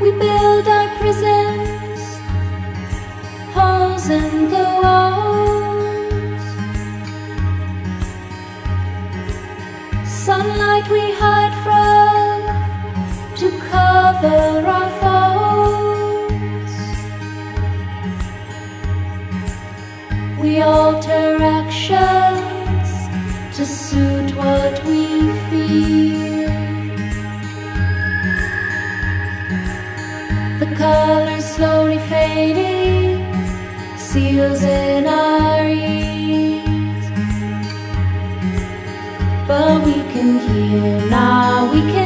We build our prisons, holes in the walls. Sunlight we hide from to cover our faults. We alter actions to suit seals in our ears. But we can hear now, we can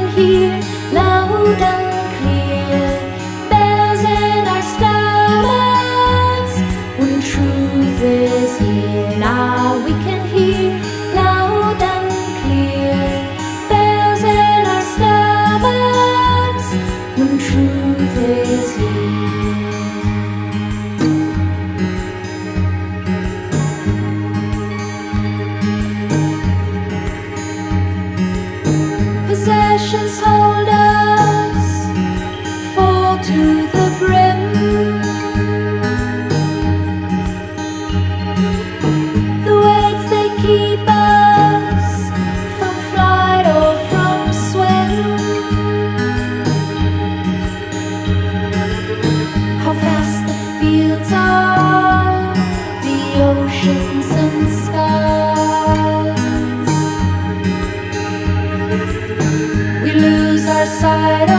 hold us side